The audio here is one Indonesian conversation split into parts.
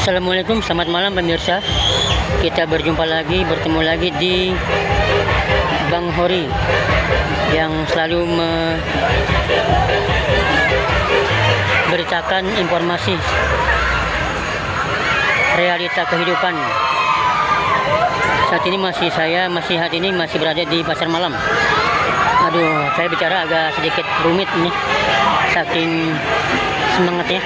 Assalamualaikum, selamat malam pemirsa. Kita berjumpa lagi, bertemu lagi di Bang Hori yang selalu memberitakan informasi realita kehidupan. Saat ini masih saya, masih saat ini masih berada di pasar malam. Aduh, saya bicara agak sedikit rumit nih, saking semangatnya.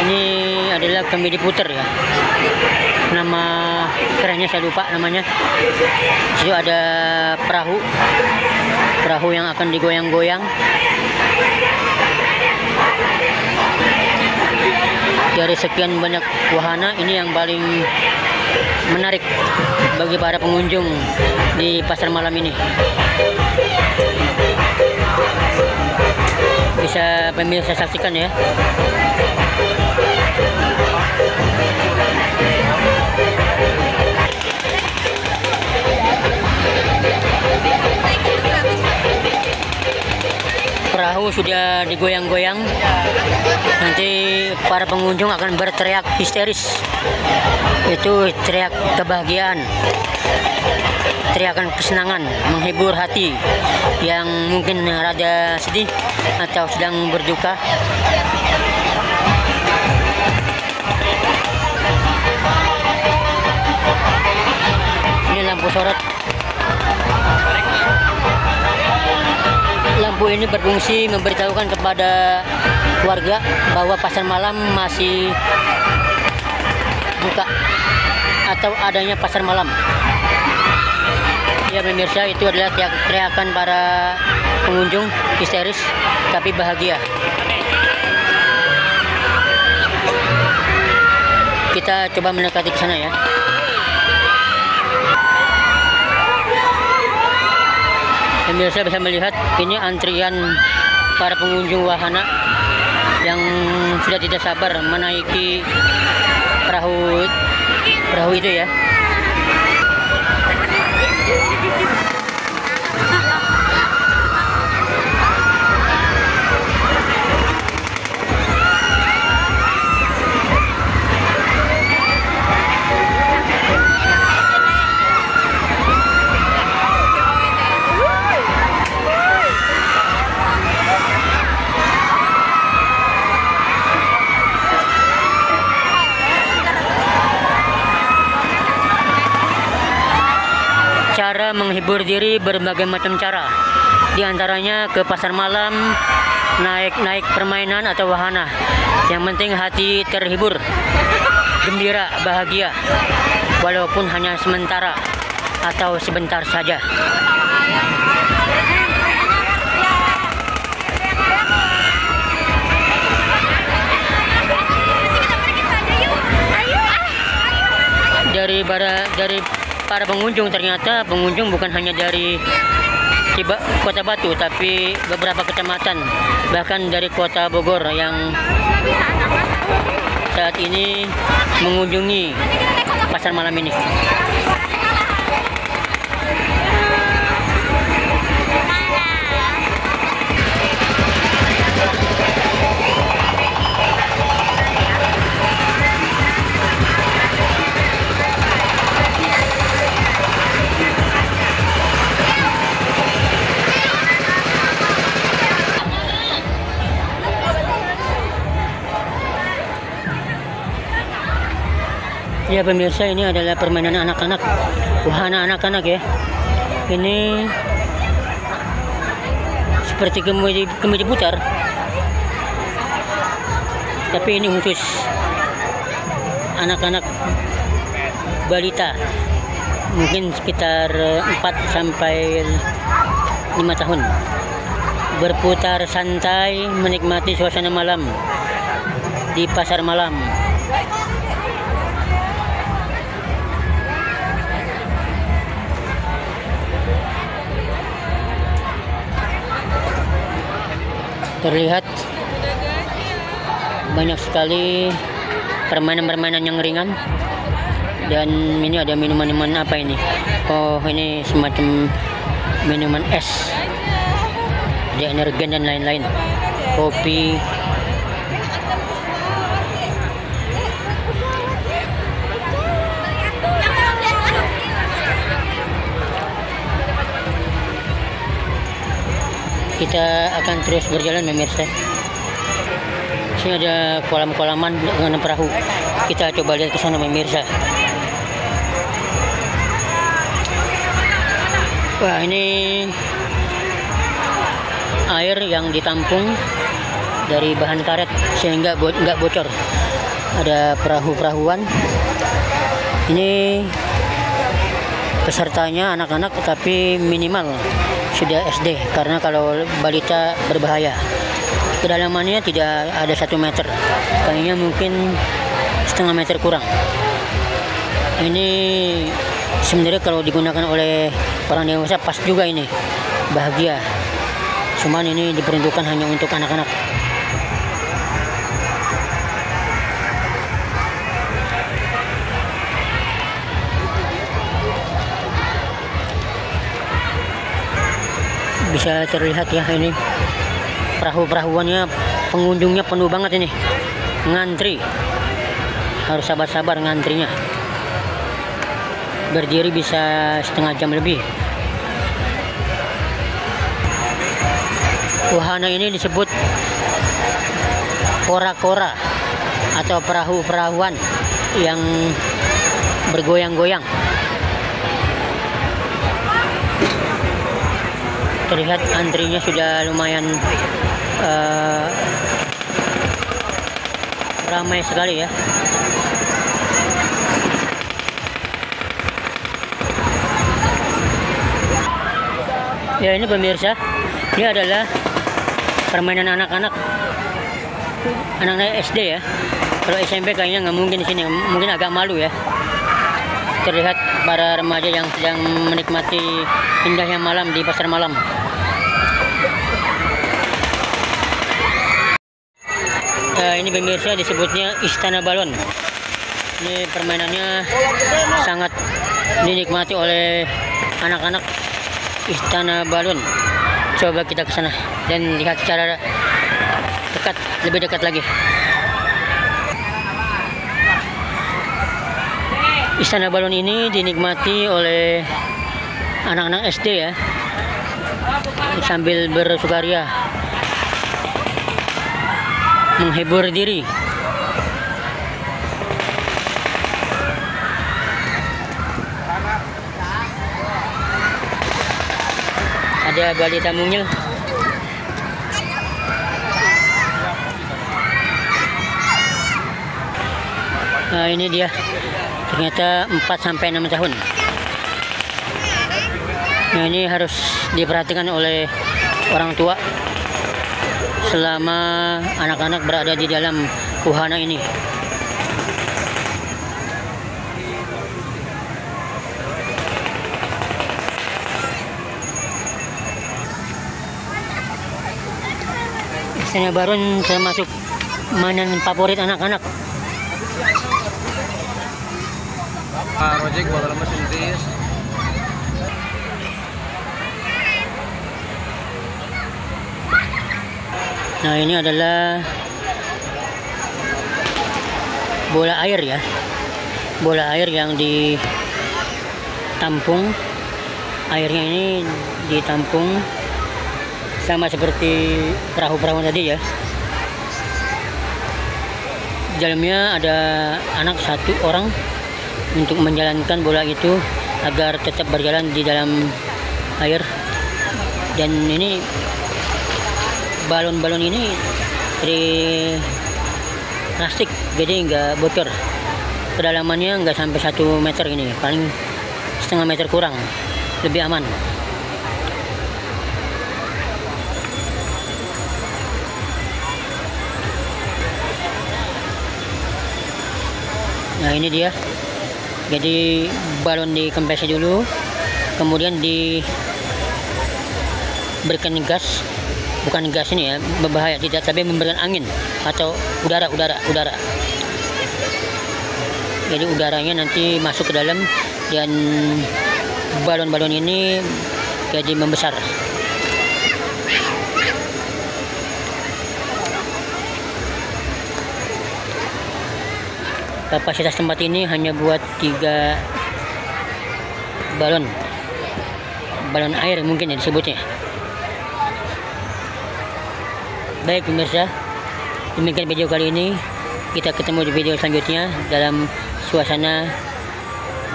Ini adalah kami diputer ya. Nama kerennya saya lupa namanya. Itu ada perahu, perahu yang akan digoyang-goyang. Dari sekian banyak wahana, ini yang paling menarik bagi para pengunjung di pasar malam ini. Bisa pemirsa saksikan ya. Perahu sudah digoyang-goyang. Nanti para pengunjung akan berteriak histeris. Itu teriak kebahagiaan. Teriakan kesenangan, menghibur hati yang mungkin rada sedih atau sedang berduka. Ini lampu sorot. Ini berfungsi memberitahukan kepada warga bahwa pasar malam masih buka atau adanya pasar malam. Ya pemirsa itu adalah teriak teriakan para pengunjung histeris tapi bahagia. Kita coba mendekati ke sana ya. Pemirsa bisa melihat ini antrian para pengunjung wahana yang sudah tidak sabar menaiki perahu perahu itu ya. Cara menghibur diri berbagai macam cara. Di antaranya ke pasar malam, naik-naik permainan atau wahana. Yang penting hati terhibur, gembira, bahagia. Walaupun hanya sementara atau sebentar saja. Dari para dari para pengunjung ternyata pengunjung bukan hanya dari Kota Batu tapi beberapa kecamatan bahkan dari Kota Bogor yang saat ini mengunjungi pasar malam ini. Ya pemirsa ini adalah permainan anak-anak. Wahana anak-anak ya. Ini Seperti kemudi, kemudi putar. Tapi ini khusus Anak-anak Balita. Mungkin sekitar 4 sampai 5 tahun. Berputar santai Menikmati suasana malam Di pasar malam terlihat banyak sekali permainan-permainan yang ringan. Dan ini ada minuman-minuman apa ini? Oh ini semacam minuman es. Ada energen dan lain-lain. Kopi kita akan terus berjalan pemirsa. Sini ada kolam-kolaman dengan perahu. Kita coba lihat ke sana pemirsa. Wah ini air yang ditampung dari bahan karet sehingga bo nggak bocor. Ada perahu-perahuan. Ini pesertanya anak-anak tapi minimal sudah SD karena kalau balita berbahaya. Kedalamannya tidak ada satu meter kayaknya mungkin setengah meter kurang. Ini sebenarnya kalau digunakan oleh orang dewasa pas juga ini bahagia. Cuman ini diperuntukkan hanya untuk anak-anak bisa terlihat ya ini. Perahu-perahuannya pengunjungnya penuh banget ini. Ngantri. Harus sabar-sabar ngantrinya. Berdiri bisa setengah jam lebih. Wahana ini disebut kora-kora atau perahu-perahuan yang bergoyang-goyang terlihat antrinya sudah lumayan uh, ramai sekali ya. Ya ini pemirsa ini adalah permainan anak-anak. Anak-anak SD ya. Kalau SMP kayaknya nggak mungkin di sini mungkin agak malu ya. Terlihat para remaja yang sedang menikmati indahnya malam di pasar malam uh, ini pemirsa disebutnya Istana Balon. Ini permainannya sangat dinikmati oleh anak-anak Istana Balon. Coba kita ke sana dan lihat secara dekat, lebih dekat lagi. Istana Balon ini dinikmati oleh anak-anak SD ya sambil bersukaria menghibur diri. Ada balita mungil. Nah ini dia. Ternyata 4 sampai 6 tahun. Nah ini harus diperhatikan oleh orang tua selama anak-anak berada di dalam wahana ini. Istana Barun termasuk mainan favorit anak-anak. Pak Rojek bakal mesin Nah ini adalah bola air ya. Bola air yang ditampung. Airnya ini ditampung sama seperti perahu-perahu tadi ya. Dalamnya ada anak satu orang untuk menjalankan bola itu agar tetap berjalan di dalam air. Dan ini balon-balon ini dari plastik jadi nggak bocor. Kedalamannya nggak sampai satu meter ini paling setengah meter kurang lebih aman. Nah ini dia. Jadi balon dikempes dulu kemudian diberikan gas bukan gas ini ya berbahaya tidak tapi memberikan angin atau udara udara udara. Jadi udaranya nanti masuk ke dalam dan balon-balon ini jadi membesar. Kapasitas tempat ini hanya buat tiga balon. Balon air mungkin ya disebutnya Baik pemirsa, demikian video kali ini. Kita ketemu di video selanjutnya dalam suasana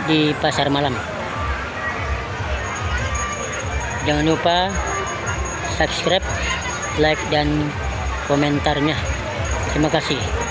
di pasar malam. Jangan lupa subscribe, like dan komentarnya. Terima kasih.